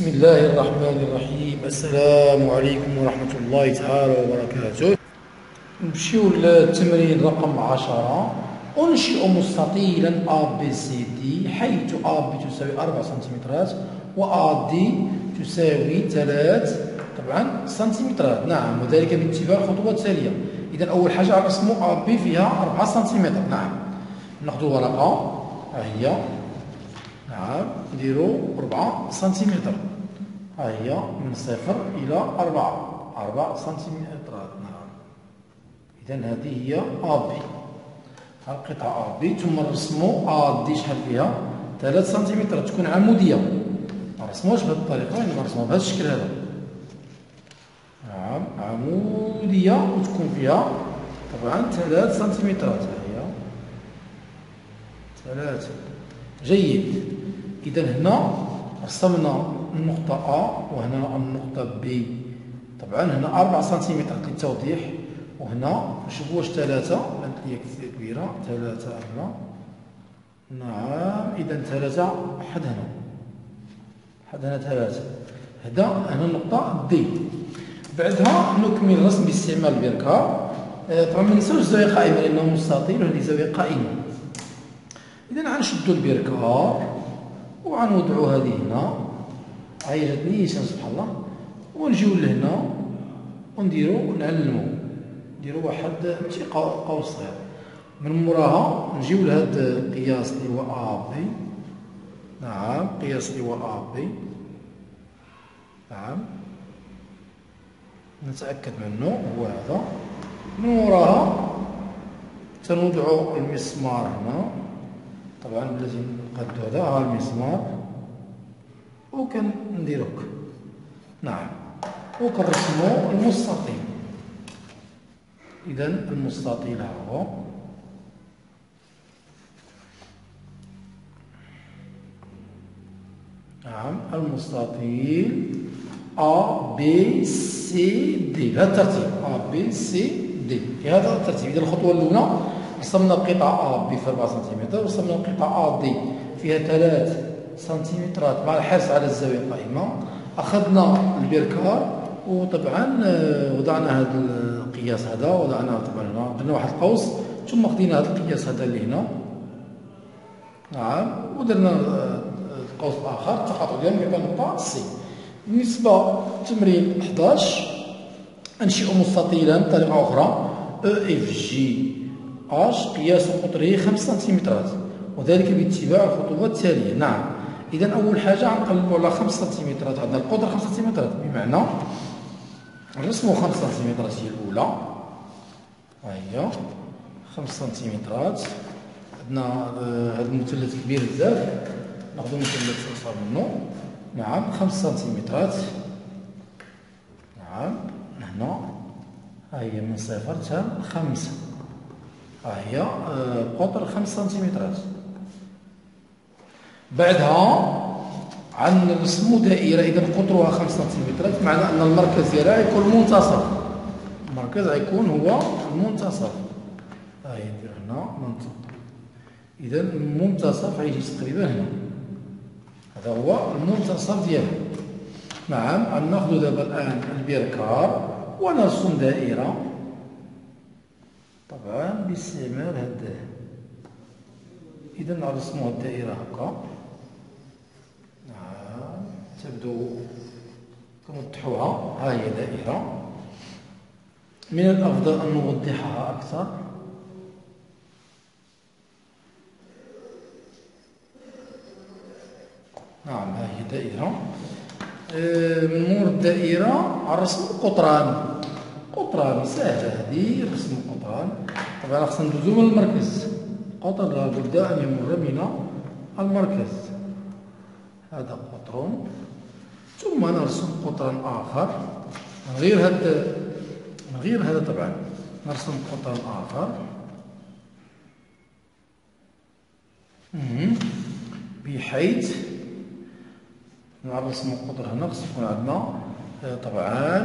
بسم الله الرحمن الرحيم. السلام عليكم ورحمة الله تعالى وبركاته. نمشيو للتمرين رقم عشرة. أنشئ مستطيلا A B C D حيث A B تساوي أربع سنتيمترات و A D تساوي ثلاث طبعا سنتيمترات. نعم وذلك باتباع الخطوات التالية إذا أول حاجة نرسمو A B فيها أربعة سنتيمتر. نعم. نأخذ ورقة. ها هي. نعم نديرو ربعة سنتيمتر. ها هي من صفر إلى أربعة. أربع سنتيمترات نعم. إذا هذه هي أ بي القطعة أ بي ثم نرسمو أ دي شحال فيها؟ ثلاث سنتيمتر. تكون عمودية. ما بهذه الطريقة إنما نرسموها بهذا الشكل هذا. نعم. عمودية وتكون فيها طبعا ثلاث سنتيمترات. هي ثلاثة. جيد. إذا هنا رسمنا النقطة أ وهنا النقطة ب طبعا هنا أربع سنتيمتر للتوضيح وهنا نشوفوا واش ثلاثة بانت لي كبيرة. ثلاثة هنا نعم إذا ثلاثة حد هنا. حد هنا ثلاثة. هذا هنا النقطة دي بعدها نكمل الرسم باستعمال البركار آه، طبعا ما الزاوية قائمة لأنه مستطيل وهذه زاوية قائمة. إذا غنشدو البركار وغنوضعو هذه هنا. جاتني نيشان سبحان الله. ونجيو لهنا ونديرو ونعلمو. نديرو واحد ماشي قوس صغير من موراها نجيو لهاد القياس اللي هو AB نعم قياس اللي هو AB نعم. نتأكد منه هو هذا. من وراها تنوضعو المسمار هنا. طبعا بلاتي نقادو هذا ها المسمار. وكنديروك نعم. وكنرسمو المستطيل. اذا المستطيل ها هو. نعم. المستطيل A B C D. بهذا الترتيب. A B C D. في هذا الترتيب. إذا الخطوة الأولى رسمنا القطعة A B في 4 سنتيمتر ورسمنا القطعة A D. فيها 3 سنتيمترات مع الحرص على الزاوية القائمة. أخذنا البركار وطبعا آه، وضعنا هذا القياس هذا وضعناه طبعا هنا درنا واحد القوس ثم خدينا هذا القياس هذا اللي هنا. نعم ودرنا آه، قوس آخر التقاطع ديالهم يعطينا نقطة C. بالنسبة لتمرين 11 أنشئ مستطيلا بطريقة أخرى EFGH قياس قطره 5 سنتيمترات وذلك باتباع الخطوات التالية. نعم. إذا أول حاجة غنقلبوا على 5 سنتيمترات؟ عندنا القطر 5 سنتيمترات. بمعنى نرسموا 5 سنتيمترات هي الأولى. ها هي 5 سنتيمترات. عندنا آه، هذا المثلث كبير بزاف. ناخذ مثلث صغير منه. نعم. خمس سنتيمترات. نعم. هنا ها هي من صفر حتى خمسة. ها هي آه، قطر خمس سنتيمترات. بعدها غنرسمو دائرة إذا قطرها خمس سنتيمترات معنى أن المركز ديالها يكون منتصف. المركز غيكون هو المنتصف ها هي ندير هنا منتصف. إذا المنتصف غيجي تقريبا هنا. هذا هو المنتصف ديالها. نعم نأخذ دابا الآن البركار ونرسم دائرة. طبعا باستعمال هذا. إذا نرسموا الدائرة هكا. تبدو توضحوها ها هي دائرة. من الأفضل أن نوضحها أكثر. نعم ها هي دائرة. آه، من مور الدائرة الرسم قطران. قطران سهلة هذه رسم قطران. طبعا خصنا ندوزو من المركز. قطر لابد أن يمر من المركز. هذا قطر ثم نرسم قطرا آخر. غير هذا غير هذا طبعا. نرسم قطرا آخر. بحيث نرسم القطر هنا خص يكون عندنا. آه، طبعا.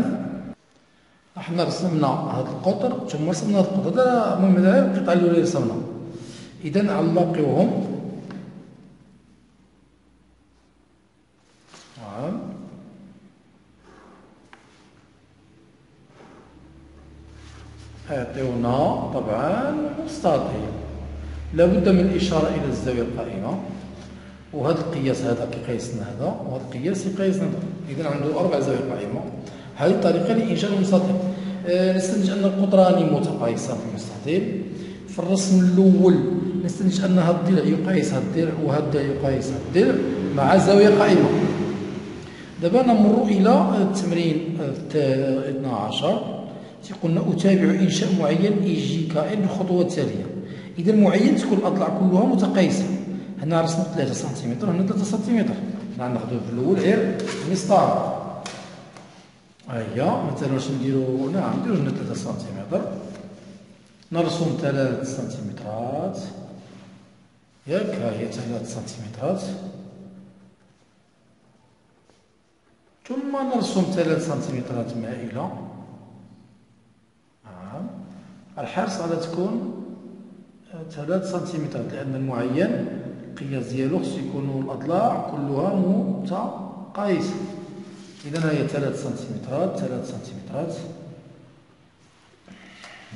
إحنا رسمنا هذا القطر. ثم رسمنا هذا القطر. هذا المهم هذا القطعه الاولى رسمنا. اذا نلاقيوهم نعم يعطيونا طبعا مستطيل لابد من الإشارة إلى الزاوية القائمة وهذا القياس هذا كيقيس لنا هذا وهذا القياس يقيس لنا إذا عنده أربع زوايا قائمة هذه الطريقة لإنشاء المستطيل. أه نستنتج أن القطران متقايسان في المستطيل. في الرسم الأول نستنتج أن هذا الضلع يقايس هذا الضلع وهذا الضلع يقايس هذا الضلع مع زاوية قائمة دابا نمر إلى التمرين 12 تيقولنا أتابع إنشاء معين إي جي كائن بالخطوة التالية إذا معين تكون الأضلاع كلها متقايسة. هنا رسموا 3 سنتيمتر هنا 3 سنتيمتر. هنا ناخذ في الأول غير مسطار هيا مثلا واش نديرو نعم نديرو هنا 3 سنتيمتر. نرسم 3 سنتيمترات. ياك ها هي 3 سنتيمترات. ثم نرسم 3 سنتيمترات مائلة. الحرص على تكون 3 سنتيمتر لأن المعين القياس ديالو خصو يكونوا الأضلاع كلها متقايسة. إذا هي 3 سنتيمترات 3 سنتيمترات.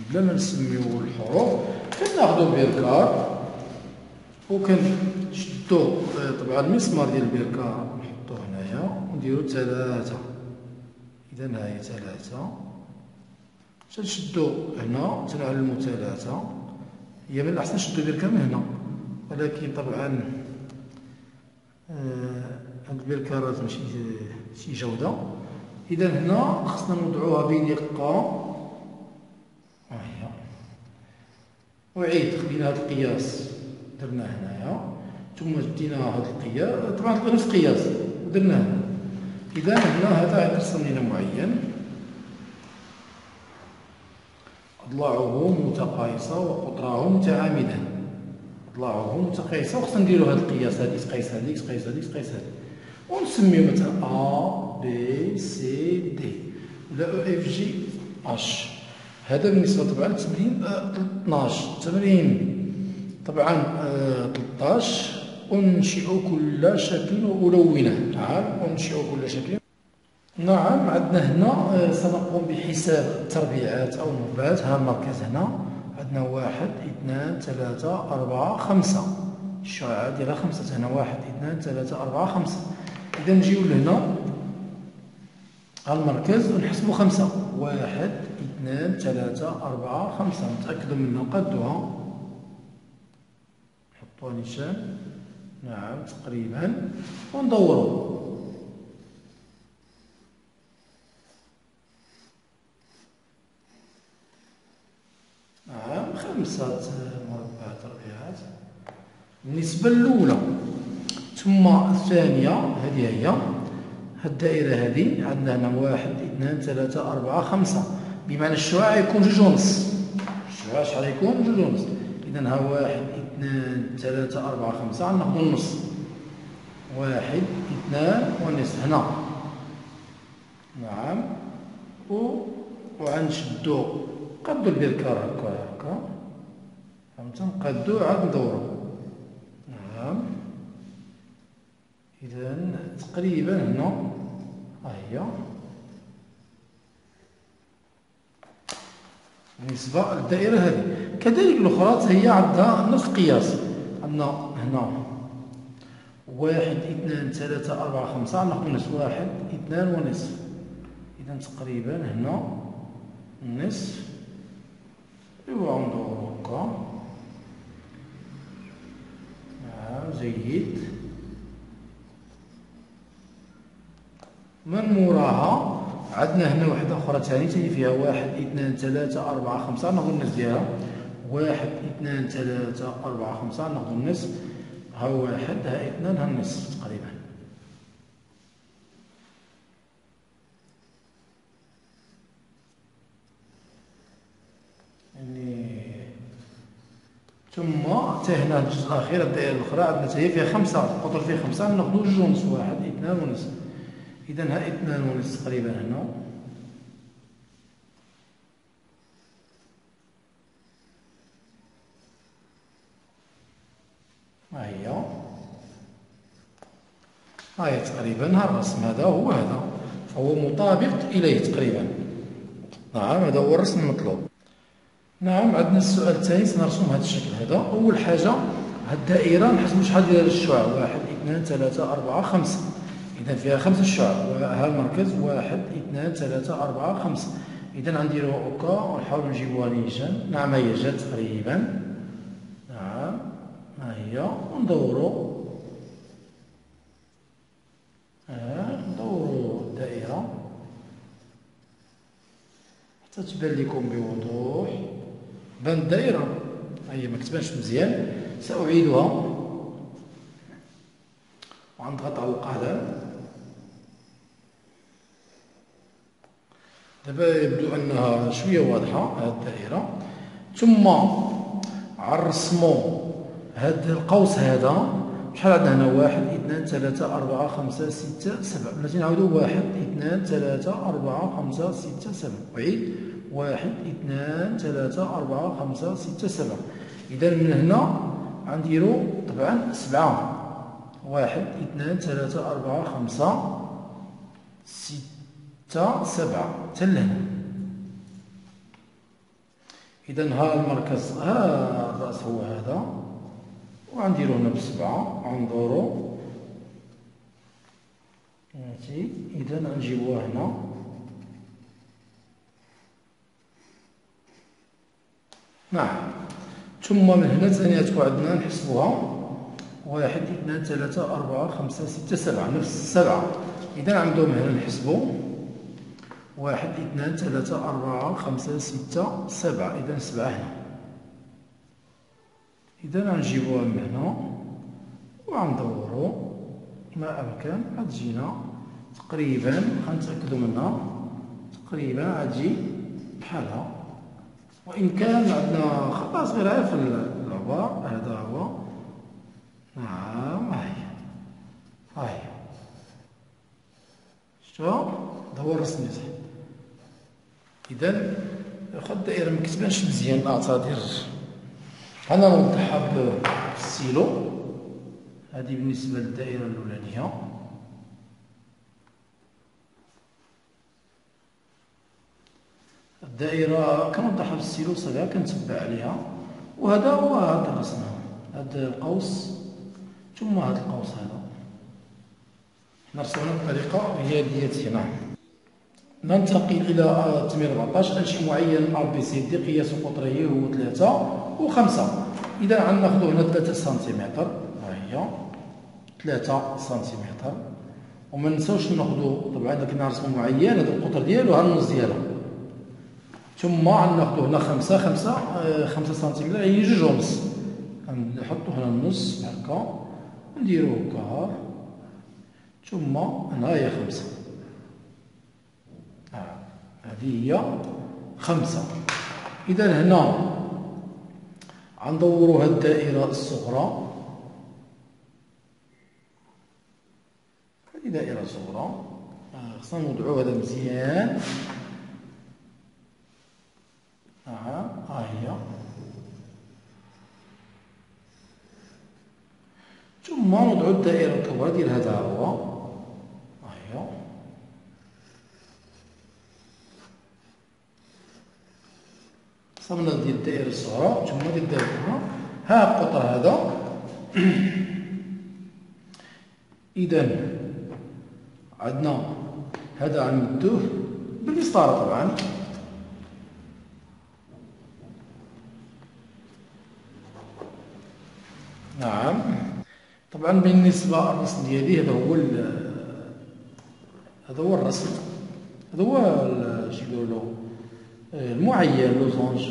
بلا ما نسميو الحروف كناخدو بيركار وكنشدو طبعا المسمار ديال البيركار نحطوه هنايا ونديرو ثلاثة. إذا هاهي ثلاثة. تنشدو هنا تنعلمو ثلاثة هي من الأحسن شدو البركة من هنا. ولكن طبعا آه هاد البركة راه ماشي شي جودة. إذا هنا خصنا نوضعوها بدقة. هي وعيد خدينا هاد القياس درناه هنايا. ثم دينا هاد القياس. طبعا نفس القياس. ودرناه إذا هنا هذا لنا معين أضلاعه متقايسة وقطراه متعامدان أضلاعه متقايسة وخصنا نديرو هاد القياس هادي تقيس هاديك تقيس هاديك تقيس هاديك ونسميو مثلا ABCD ولا EFGH هذا بالنسبة طبعا للتمرين 12 التمرين طبعا 13 أنشئ كل شكل ألونه نعم أنشئ كل شكل نعم عندنا هنا آه، سنقوم بحساب التربيعات أو النوبات ها المركز هنا. عندنا واحد اثنان ثلاثة أربعة خمسة. الشعاع ديالها خمسة. هنا واحد اثنان ثلاثة أربعة خمسة. إذا نجيو لهنا. المركز ونحسبو خمسة. واحد اثنان ثلاثة أربعة خمسة. نتأكدوا من قدها نحطو نيشان نعم تقريبا. وندورو. خمسة مربعات تربيعات النسبة الأولى ثم الثانية هذه هي. الدائرة هذه عندنا هنا واحد اثنان ثلاثة أربعة خمسة. بمعنى الشعاع يكون جوج ونص. الشعاع شحال يكون؟ جوج ونص. إذا ها واحد اثنان ثلاثة أربعة خمسة غناخدو النص واحد اثنان ونصف هنا. نعم. و وغنشدو قدو البركار هكا هكا. تنقادو عاد ندورو نعم. إذا تقريبا هنا. ها هي بالنسبة للدائرة هذه. كذلك الأخرى هي عندها نفس القياس عندنا هنا واحد اثنان ثلاثة أربعة خمسة ناخذ نصف واحد اثنان ونصف. إذا تقريبا هنا نصف. إيوا ندورو هكا جيد. من موراها؟ عندنا هنا وحدة أخرى ثاني تجي فيها واحد اثنان ثلاثة أربعة خمسة ناخذ النص ديالها. واحد اثنان ثلاثة أربعة خمسة ناخذ النص ها واحد ها اثنان ها النصف تقريبا. ثم حتى هنا الجزء الأخير الدائرة الأخرى عندنا هي فيها خمسة القطر فيه خمسة ناخذ جوج ونص واحد اثنان ونص. إذا ها اثنان ونص تقريبا هنا. ها هي. ها هي تقريبا ها الرسم هذا هو هذا. فهو مطابق إليه تقريبا. نعم هذا هو الرسم المطلوب. نعم عندنا السؤال الثاني سنرسم هذا الشكل هذا. أول حاجة هاد الدائرة نحسبوا شحال ديال الشعاع؟ واحد اثنان ثلاثة أربعة خمسة. إذا فيها خمسة شعاع وها المركز واحد اثنان ثلاثة أربعة خمسة. إذا غنديروها هكا ونحاولوا نجيبوها نيشان نعم هي جات تقريبا. نعم ها هي. وندورو. ندورو الدائرة. حتى تبان لكم بوضوح. بان الدائرة هي ما كتبانش مزيان. سأعيدها. وغنضغط على القلم دابا يبدو أنها شوية واضحة هذه الدائرة. ثم غنرسمو هذا القوس هذا. شحال عندنا هنا؟ واحد اثنان ثلاثة أربعة خمسة ستة سبعة. بلاتي نعاودو واحد اثنان ثلاثة أربعة خمسة ستة سبعة. وعيد واحد اثنان ثلاثة أربعة خمسة ستة سبعة. إذا من هنا غنديرو طبعا سبعة. واحد اثنان ثلاثة أربعة خمسة ستة سبعة. تلهنا إذا ها المركز ها الرأس هو هذا. وغنديرو هنا بسبعة. غندورو. ماشي. إذا غنجيبوها هنا. نعم. ثم من هنا ثاني تكون عندنا نحسبوها واحد اثنان ثلاثة أربعة خمسة ستة سبعة. نفس السبعة. إذا عندهم هنا نحسبو واحد اثنان ثلاثة أربعة خمسة ستة سبعة. إذا سبعة هنا. إذا غنجيبوها من هنا. وغندورو ما أمكن. غتجينا تقريبا غنتأكدو منها. تقريبا غتجي بحالها. وإن كان عندنا خطأ صغير في اللعبة هذا هو. نعم هاي. هاي. شتو هذا هو الرسم إذا واخا الدائرة مكتبانش مزيان الأعطادير أنا نوضحها بالسيلو. هذه بالنسبة للدائرة الأولانية. الدائرة كنوضحها بالسيلو صغير كنتبع عليها. وهذا هو هذا الرسم هذا القوس. ثم هذا القوس هذا؟ نرسمه بطريقة هي ديالتي نعم. ننتقل إلى تمرين 14 أنشئ معين. ABCD قياس قطره هو 3 و5 إذا غناخذ هنا 3 سنتيمتر. ها هي. 3 سنتيمتر. وما ننساوش ناخذ طبعا كنا نرسمو معين هذا القطر ديالو ها النص ديالها ثم غناخذ هنا 5 5 5 سنتيمتر هي جوج ونص نحطو هنا النص هكا نديرو هكا. ثم هنا هي خمسة. آه. هذه هي خمسة. إذا هنا غندورو هاد الدائرة الصغرى. هذه دائرة صغرى. آه، خصنا نوضعو هذا مزيان. ها هي ثم نضع الدائرة الكبرى ديال هذا هو ها هي ديال الدائرة الصغرى ثم ديال الدائرة الكبرى ها القطر هذا إذا عندنا هذا غنمدوه بالمسطرة طبعا نعم طبعا بالنسبة للرسم ديالي هذا هو هذا هو الرسم هذا هو يقولوا المعين لوزونج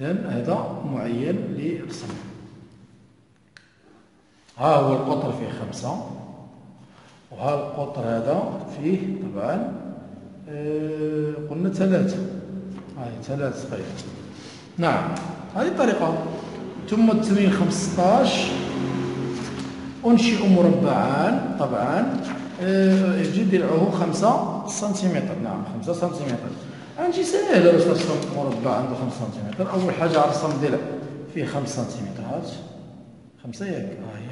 اذا هذا معين للرسم ها هو القطر فيه خمسة وها القطر هذا فيه طبعا آه قلنا ثلاثة. هاي ثلاث صغير نعم هذه الطريقة. ثم التمرين 15 أنشئ مربعان طبعا يجي درعه خمسة سنتيمتر. نعم خمسة سنتيمتر. عندي سهلة باش نرسم مربع عنده خمسة سنتيمتر. أول حاجة رسم ضلع فيه خمس سنتيمترات خمسة ياك. ها هي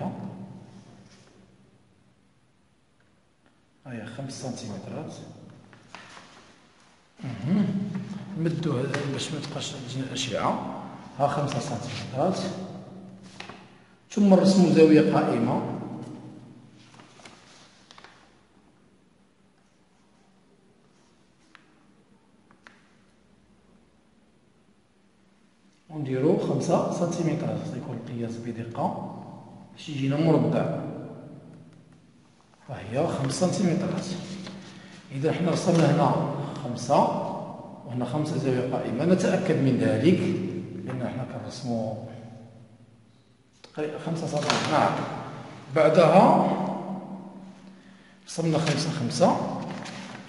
ها هي خمس سنتيمترات نمدو باش ما تبقاش تجينا الاشعه ها خمسة سنتيمترات ثم نرسمو زاويه قائمة. ونديرو خمسة سنتيمترات يكون القياس بدقة. باش يجينا مربع. فهي خمسة سنتيمترات. إذا حنا رسمنا هنا خمسة وهنا خمسة زاوية قائمة. نتأكد من ذلك لأن حنا كنرسمو خمسة سنتيمترات نعم. بعدها رسمنا خمسة خمسة.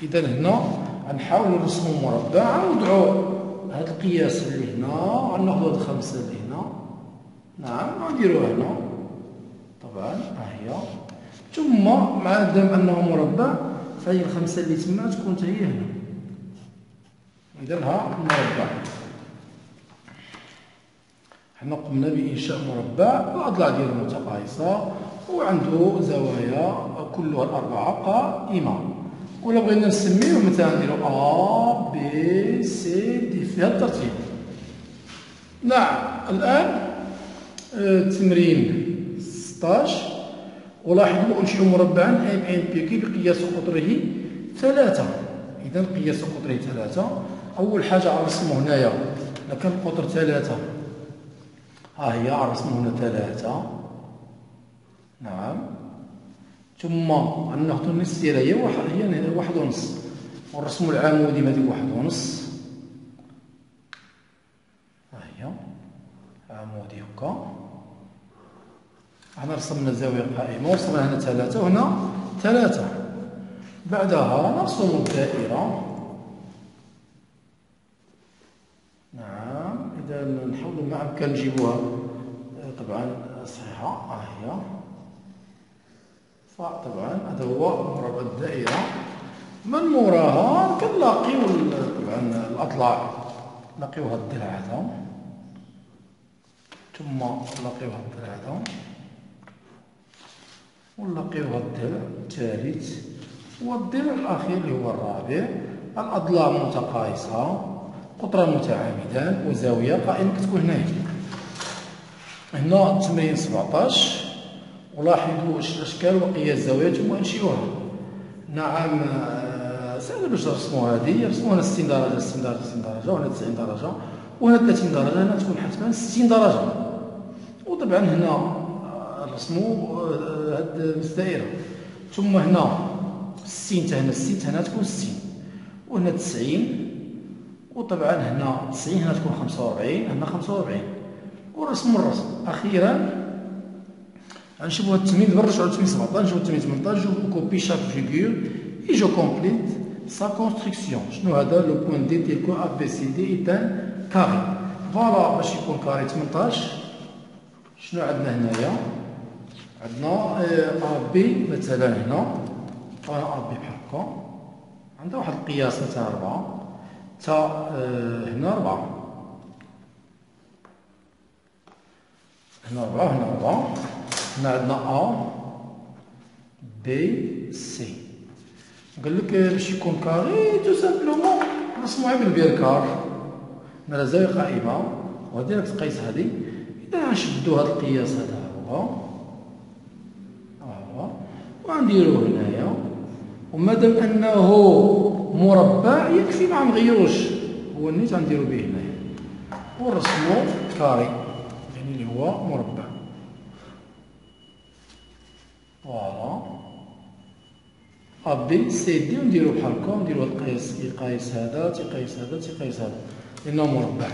إذا هنا غنحاولو نرسمو مربع ونوضعو هاد القياس اللي هنا غناخدو هاد الخمسة اللي هنا. نعم ونديروها هنا. طبعا ها هي. ثم مع دام أنه مربع فهي الخمسة اللي تما تكون حتى هي هنا. إذا ها مربع. حنا قمنا بإنشاء مربع الأضلاع ديالو متقايسة وعنده زوايا كلها الأربعة قائمة ولا بغينا نسميوه مثلا نديرو ABCD في هذا الترتيب. نعم الآن التمرين 16 ولاحظوا أنشئ مربعا MNPQ بقياس قطره ثلاثة. إذا قياس قطره ثلاثة. أول حاجة غنرسمو هنايا كان القطر ثلاثة. ها هي غنرسمو هنا ثلاثة. نعم. ثم غناخدو النص ديالها هي واحد هي واحد ونص. ونرسمو العمودي مادي واحد ونص. ها هي. عمودي هكا. إحنا رسمنا الزاوية القائمة ورسمنا هنا ثلاثة وهنا ثلاثة. بعدها نرسم الدائرة نعم إذا نحاولوا مع بامكان نجيبوها. طبعا صحيحة ها هي. فطبعا هذا هو مربع الدائرة. من موراها؟ كنلاقيو طبعا الأضلاع نلاقيو هاد الضلع هذا. ثم نلاقيو هاد الضلع هذا. ونلقيو الضلع الثالث. والضلع الأخير اللي هو الرابع. الأضلاع متقايسة قطران متعامدان وزاوية قائمة كتكون هنايا. هنا التمرين 17 ولاحظوا الأشكال وقياس ثم أنشئوها نعم آه، سهل باش نرسموا هذه رسموا هنا 60 درجة 60 درجة 60 درجة وهنا 90 درجة وهنا 30 درجة هنا تكون حتما 60 درجة. وطبعا هنا نرسمو هاد الدائرة ثم هنا ستين حتى هنا ستين هنا تكون ستين. وهنا تسعين وطبعا هنا تسعين هنا تكون خمسة وربعين هنا خمسة وربعين ورسم الرسم. أخيرا غنشوفو هاد التمرين دابا نرجعو للتمرين سبعطاش نشوفو التمرين تمنطاش نشوفو copie chaque figure et je complète sa construction شنو هذا؟ le point D tel que ABCD est un carré voilà باش يكون carré تمنطاش. شنو عندنا هنايا؟ عندنا AB مثلا هنا. AB بحال هكا عندها واحد القياس مثلا ربعة تا هنا ربعة هنا ربعة هنا ربعة هنا عندنا ABC قال لك باش يكون carré tout simplement نرسموها بالبركار زاوية قائمة وهادي راك تقيس هادي إذا نشدو هاد القياس هذا هو وغنديرو هنايا ومادام انه مربع يكفي ما نغيروش هو النيت غنديرو به هنايا. ونرسمو carré. يعني اللي هو مربع. voilà. ABCD ونديرو بحال هكا. ونديرو هاد القياس يقايس هذا تيقايس هذا تيقايس هذا. لأنه مربع.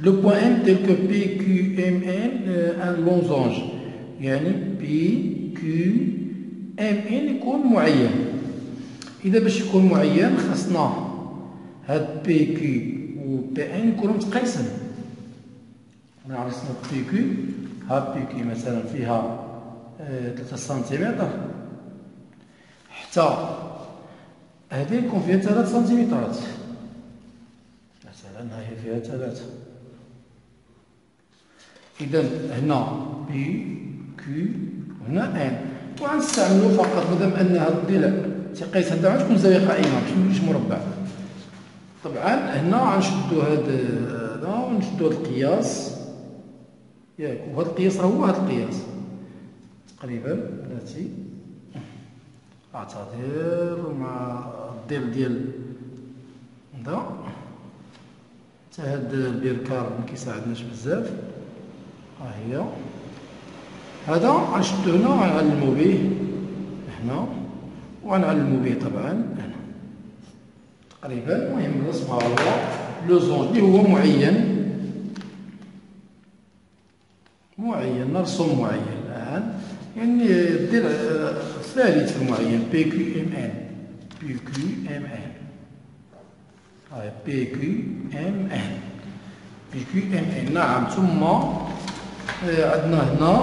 le point M tel que PQMN un losange يعني PQMN يكون معين إذا باش يكون معين خاصنا هاد PQ و PN يكونوا متقايسين نعرفنا PQ ها PQ مثلا فيها 3 سنتيمتر. حتى هذه يكون فيها 3 سنتيمترات. مثلا هي فيها 3 اذا هنا بي كي وهنا ان وغنستعملو فقط مادام أن هاد الضلع تيقيس هاد تكون زاويه قائمه ميوليش مربع طبعا هنا غنشدو هاد هذا ونشدو هاد القياس. ياك وهاد القياس هو هاد القياس. تقريبا بلاتي اعتذر مع الدير ديال هذا. حتى هاد البيركار مكيساعدناش بزاف. ها هي. هذا غنشدو هنا وغنعلمو به هنا. وغنعلمو به طبعا. تقريبا المهم الرسم هو لو زون اللي هو معين؟ معين. نرسم معين الآن. يعني دير ثالث في المعين. بي كيو إم إن. بي كيو إم إن. هاي بي كيو إم إن. بي كيو إم إن. نعم ثم عندنا هنا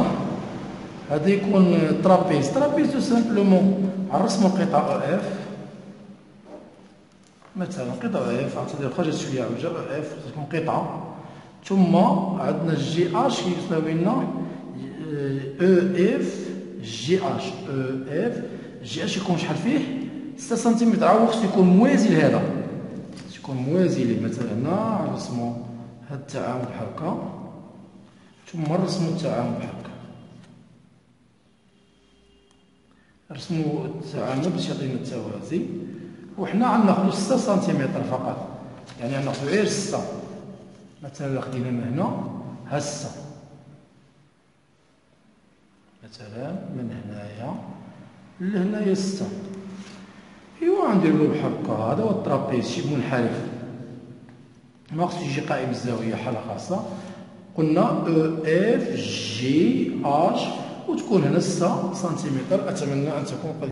هذا يكون trapèze trapèze tout simplement نرسمو قطع EF. مثلا قطع EF اعتذر خرجت شوية عوجه EF تكون قطعه ثم عندنا جي آش يساوي لنا أو أف جي آش أو أف. GH يكون شحال فيه؟ 6 سنتيمتر. عاود خصو يكون موازي لهذا. يكون موازي ليه مثلا هنا نرسمو هاد التعامد بحال هكا. ثم نرسمو التعامد بحال هكا. رسموا التعامد باش يعطينا التوازي. وحنا غناخذوا 6 سنتيمتر فقط. يعني غناخذوا غير 6 مثلا خدينا من هنا ها 6 مثلا من هنايا لهنايا 6 إيوا غندير له بحال هكا. هذا هو ال trapèze شبه منحرف. ما خصو يجي قائم الزاوية حالة خاصة. قلنا F GH وتكون هنا 6 سنتيمتر أتمنى أن تكون قد